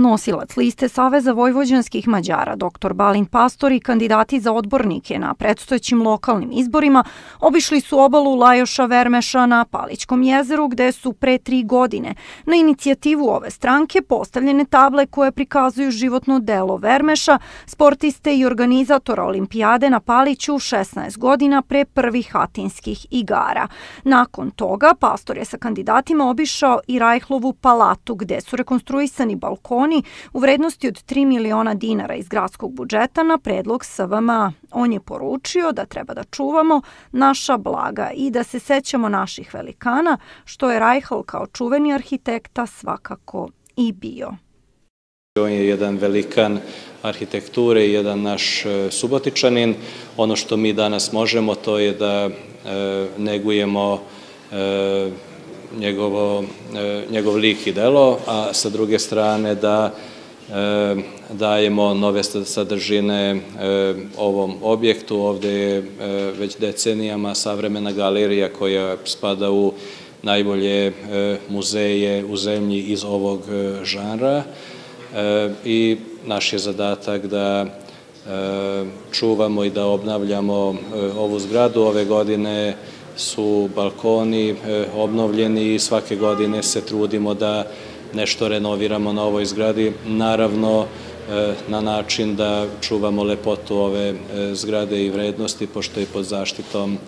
Nosilac liste Saveza vojvođanskih Mađara, dr. Balin Pastor i kandidati za odbornike na predstojećim lokalnim izborima obišli su obalu Lajoša Vermeša na Palićkom jezeru gde su pre tri godine na inicijativu ove stranke postavljene table koje prikazuju životno delo Vermeša, sportiste i organizatora olimpijade na Paliću 16 godina pre prvih atinskih igara. Nakon toga Pastor je sa kandidatima obišao i Rajhlovu palatu gde su rekonstruisani balkoni milioni u vrednosti od 3 miliona dinara iz gradskog budžeta na predlog SVMA. On je poručio da treba da čuvamo naša blaga i da se sećamo naših velikana, što je Rajhal kao čuveni arhitekta svakako i bio. On je jedan velikan arhitekture i jedan naš e, subotičanin. Ono što mi danas možemo to je da e, negujemo e, njegovo, e, njegov lik i delo, a sa druge strane da e, dajemo nove sadržine e, ovom objektu. Ovde je već decenijama savremena galerija koja spada u najbolje muzeje u zemlji iz ovog žanra i naš je zadatak da čuvamo i da obnavljamo ovu zgradu. Ove godine su balkoni e, obnovljeni i svake godine se trudimo da nešto renoviramo na ovoj zgradi. Naravno, e, na način da čuvamo lepotu ove e, zgrade i vrednosti, pošto je pod zaštitom